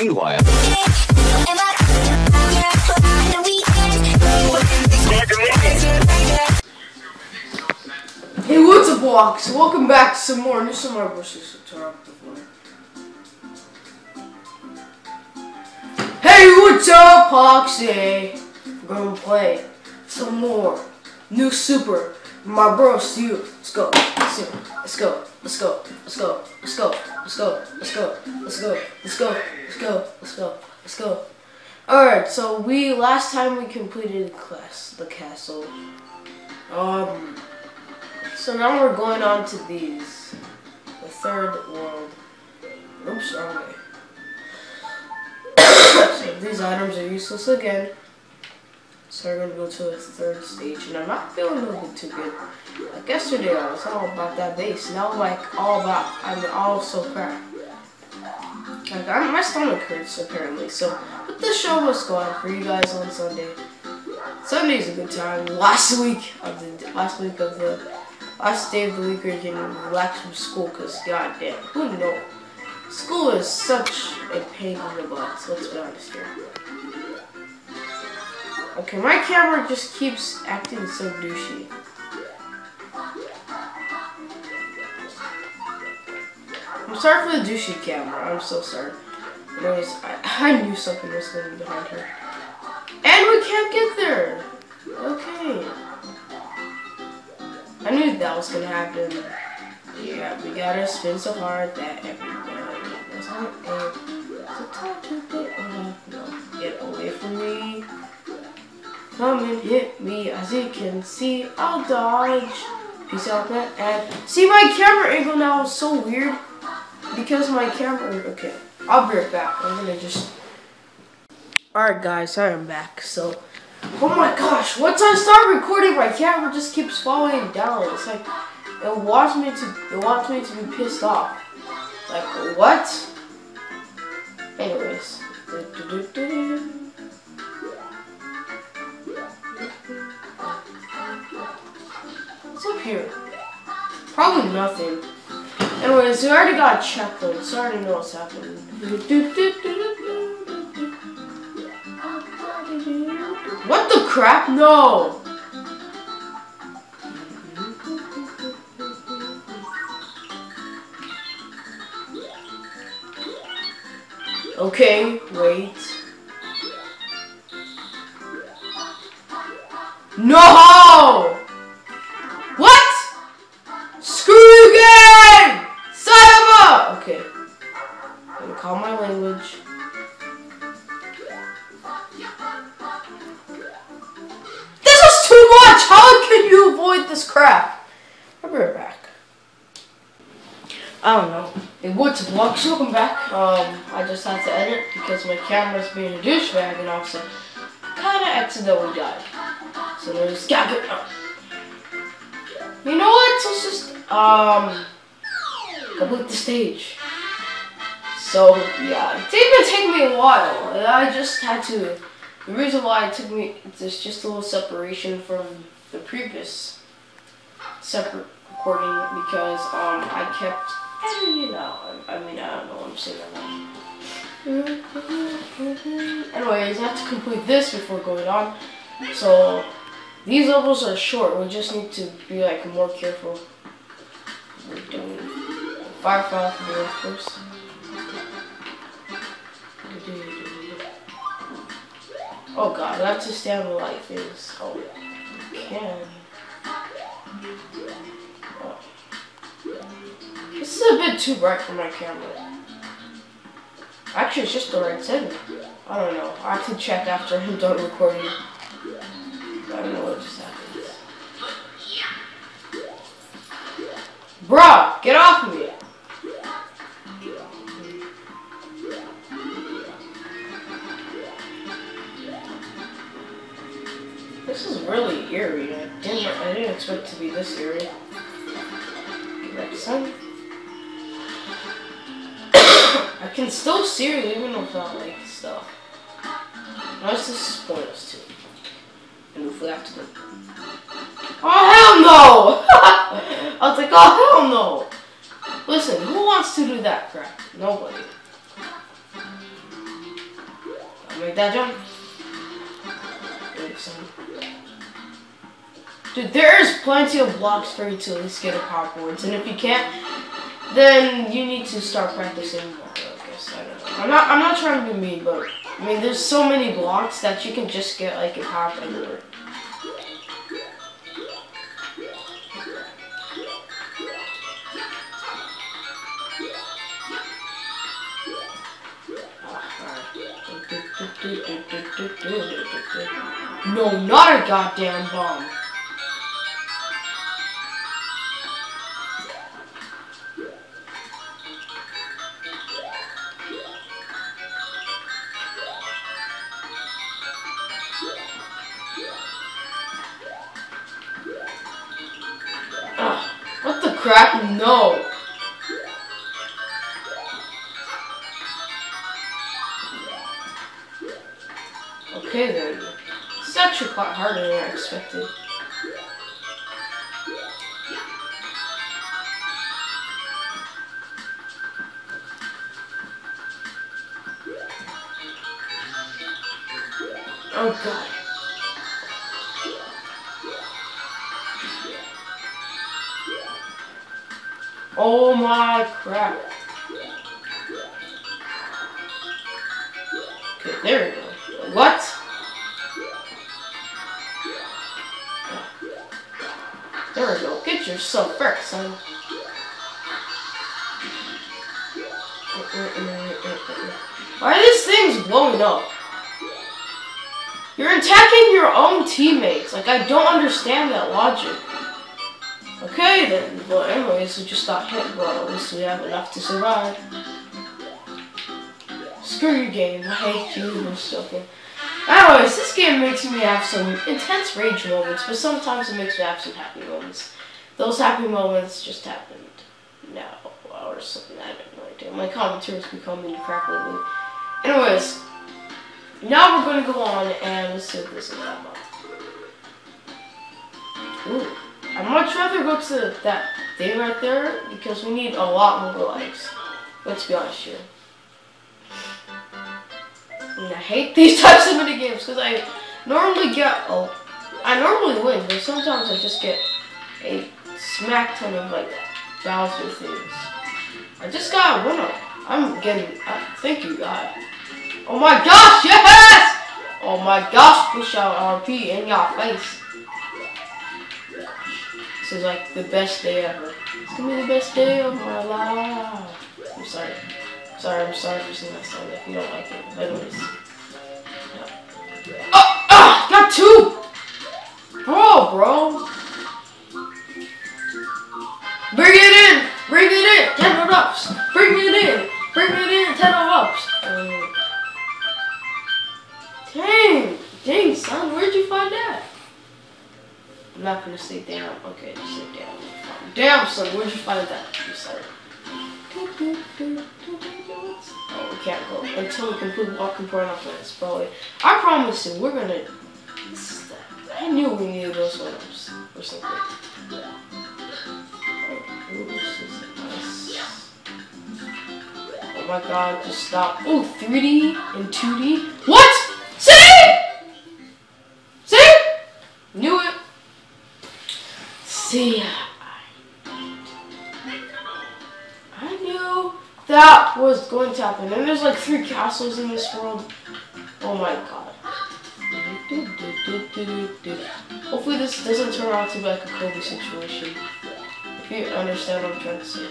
Meanwhile, Hey, what's up, Walks? Welcome back to some more New Summer versus Up, Poxy? Gonna play some more New Super Mario Bros. U. Let's go. Let's go. Let's go. Let's go. Let's go. Let's go. Let's go. Let's go. Let's go. Let's go. Let's go. Let's go. Let's go. Alright, so we last time we completed class the castle. Um so now we're going on to these. The third world. Oops, wrong way. These items are useless again. So we're gonna go to the third stage, and I'm not feeling really too good. Like yesterday, I was all about that base. Now I'm like all about, I'm all so crap. Like I, my stomach hurts apparently. So, but the show must go on for you guys on Sunday. Sunday's a good time. Last week of the last week of the last day of the week, we're getting relaxed from school because goddamn, who knows? School is such a pain in the butt. So let's be honest here. Okay, my camera just keeps acting so douchey. I'm sorry for the douchey camera. I'm so sorry. Anyways, I, I knew something was going behind her. And we can't get there! Okay. I knew that was gonna happen. Yeah, we gotta spin so hard that everybody time to get on. No, get away from me. Come and hit me. As you can see, I'll dodge. Peace out, man. And see, my camera angle now is so weird because my camera. Okay, I'll be right back. I'm gonna just. Alright, guys, I am back. So, oh my gosh, once I start recording, my camera just keeps falling down. It's like it wants me to. It wants me to be pissed off. Like what? Anyways. What's up here? Probably nothing. Anyways, we already got a checkpoint, so I already know what's happening. What the crap? No! Okay, wait. No! Know. It would to welcome back. Um, I just had to edit because my camera's being a douchebag and also kinda accidentally died. So there's gotta get oh. You know what? Let's just um complete the stage. So yeah, it even take me a while. I just had to the reason why it took me there's just a little separation from the previous separate recording because um I kept editing it out. I mean I don't know what I'm saying now. Anyways, I have to complete this before going on. So these levels are short. We just need to be like more careful. We're doing for of course. Oh god, that's to stay on the life is. Oh, can. This is a bit too bright for my camera. Actually, it's just the right setting. I don't know. I have to check after I'm done recording. I don't know what just happened. Bruh, get off of me! This is really eerie. I didn't I didn't expect it to be this eerie. Get back to. I can still see you even without like stuff. Let's just point us to. And if we have to go. Oh hell no! I was like, oh hell no! Listen, who wants to do that crap? Nobody. I'll make that jump. Dude, there's plenty of blocks for you to at least get a points, and if you can't, then you need to start practicing more. I'm not. I'm not trying to be mean, but I mean, there's so many blocks that you can just get like a power anywhere. No, not a goddamn bomb. Crap? No. Okay then. This is actually quite harder than I expected. Oh god. Oh my crap. Okay, there we go. What? There we go. Get yourself first, son. Why are these things blowing up? You're attacking your own teammates. Like, I don't understand that logic. Okay then, but anyways, we just got hit, but at least we have enough to survive. Screw your game, I hate you, I'm joking. Anyways, this game makes me have some intense rage moments, but sometimes it makes me have some happy moments. Those happy moments just happened now, or something, I have no idea. My commentary becoming crap lately. Anyways, now we're going to go on and let's see what this is about. Ooh. I'd much rather go to that thing right there because we need a lot more lives. Let's be honest here. And I hate these types of mini games because I normally get oh I normally win, but sometimes I just get a smack ton of like Bowser things. I just got a winner. I'm getting uh, thank you God. Oh my gosh, yes! Oh my gosh, push out RP in your face. This is like the best day ever. It's gonna be the best day of my life. I'm sorry. Sorry, I'm sorry for singing that song if you don't like it. But anyways. Yeah. Oh, ah! Got two! Bro, bro. Bring it in! Bring it in! Ten ups! Bring it in! Bring it in! Ten ups! Dang! Dang, son, where'd you find that? I'm not gonna say damn. Okay, just say damn. Damn, son, where'd you find that? I'm sorry. Oh, we can't go until we complete walking piranha plants, bro. I promise you, we're gonna. I knew we needed those ones or something. Oh my god, just stop. Oh, 3D and 2D. What? Going to happen. And there's like three castles in this world. Oh my god. Hopefully this doesn't turn out to be like a Kobe situation. If you understand what I'm trying to say.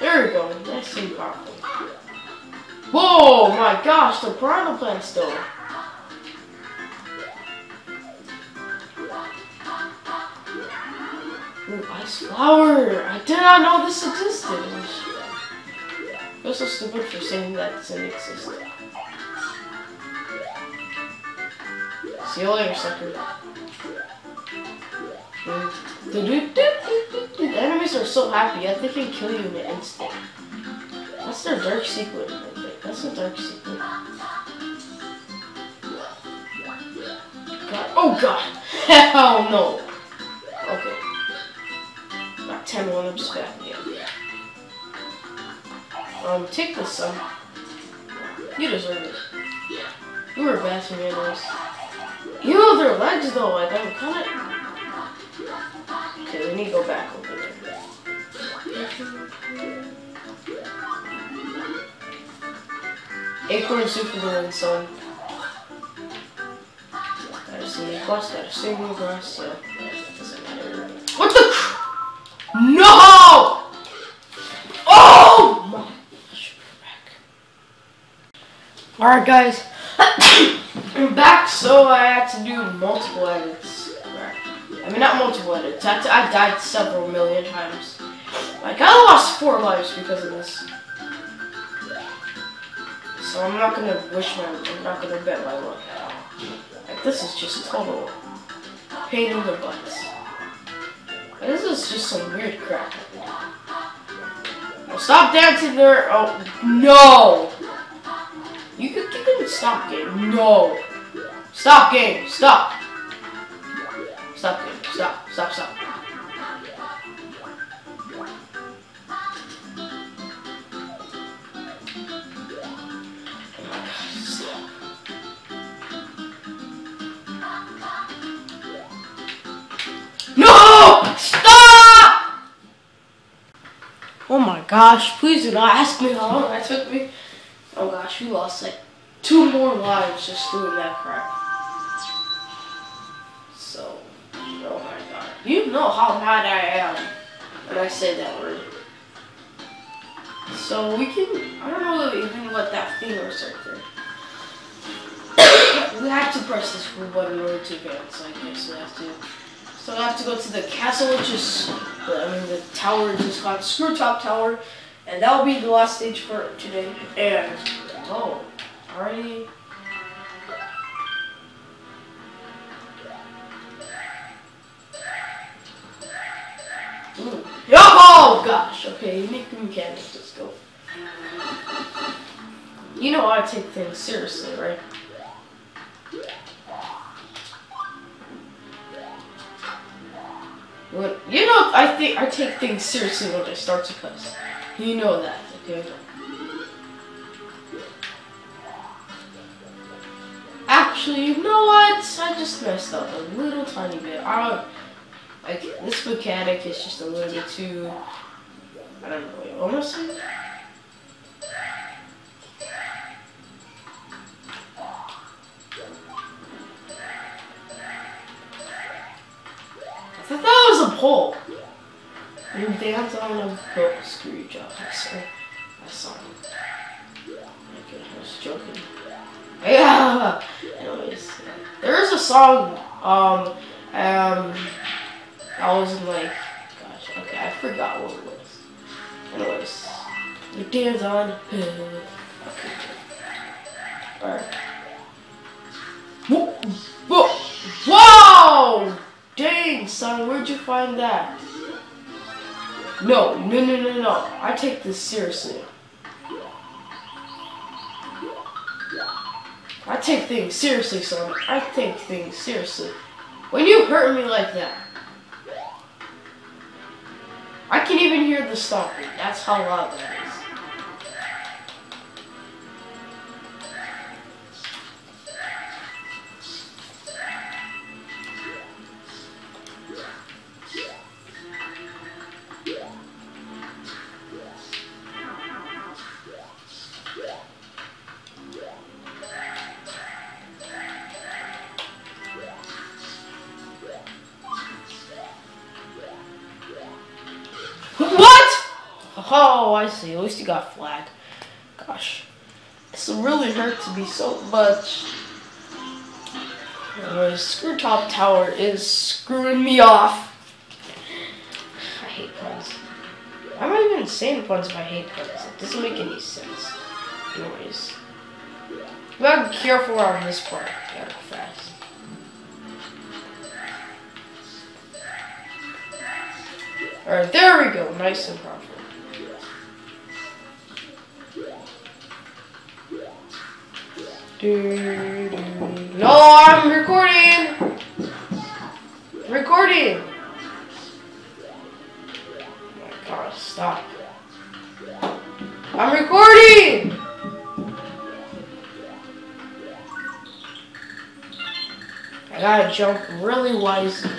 There we go. Nice and powerful. Whoa, my gosh, the piranha plant still. Flower. I did not know this existed. You're so stupid for saying that doesn't exist. See you later, sucker. The enemies are so happy. Think they can kill you in an instant. That's their dark secret. I think. That's a dark secret. God. Oh god! Hell no! Okay. Got 10 one ups back again. Um, take this, son. You deserve it. You were to me anyways. You know their legs though, like I'm kinda Okay, we need to go back over there. Acorn win, son. Gotta see plus, gotta save grass, yeah. No! Oh my Alright guys. I'm back, so I had to do multiple edits. I mean, not multiple edits. I, to, I died several million times. Like, I lost four lives because of this. So I'm not gonna wish my, I'm not gonna bet my luck at all. Like, this is just total pain in the butts. This is just some weird crap. stop dancing there. Oh, no! You can, you can stop game. No. Stop game. Stop. Stop game. Stop. Stop. Stop. Gosh, please do not ask me how long that took me. Oh gosh, we lost like two more lives just doing that crap. So, oh my god. You know how mad I am when I say that word. So we can, I don't know even what that thing was right there. we have to press this blue button in order to advance, I guess we have to. So I have to go to the castle, which is, I mean the tower is just called Screw Top Tower. And that will be the last stage for today. And, oh, already... Ooh. Oh gosh, okay, make the mechanics just go. You know I take things seriously, right? When, you know, I think I take things seriously when I start to cuss. You know that, okay? Actually, you know what? I just messed up a little tiny bit. I don't, like, this mechanic is just a little bit too, I don't know, what I saying? I thought that was a. You dance on a book, screw job. I saw, him. I was joking. Yeah. Anyways, there is a song. Um, um, I was like, gosh, okay, I forgot what it was. Anyways, you dance on. okay. Alright. Whoa! Whoa! Dang, son, where'd you find that? No, no, no, no, no. I take this seriously. I take things seriously, son. I take things seriously. When you hurt me like that, I can even hear the stomping. That's how loud that is. I see. At least you got flag. Gosh. This really hurt to be so much. Anyways, Screw Top Tower is screwing me off. I hate puns. Why am I even saying puns if I hate puns? It doesn't make any sense. Anyways. We gotta be careful on this part. Gotta go fast. Alright, there we go. Nice and proper. No, I'm recording! Recording! Oh my god, stop. I'm recording! I gotta jump really wisely.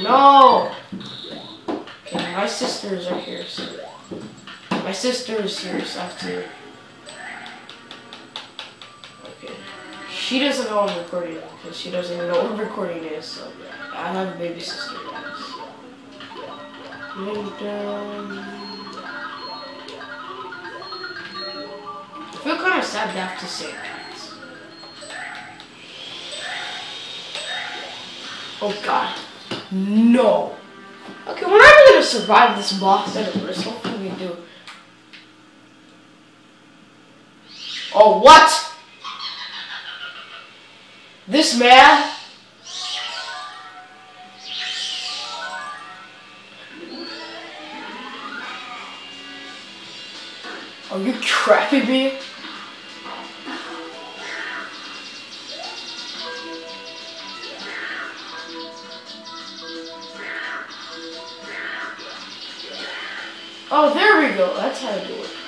No! Okay, my sisters are here, so. My sister is here, so I have to. She doesn't know I'm recording because she doesn't even know what recording is, so I have a baby sister, guys. And, um, I feel kind of sad to have to say that. Oh god. No. Okay, we're not gonna survive this boss at a risk. Hopefully we do. Oh, what? This man? Are you crappy me? Oh, there we go. That's how to do it.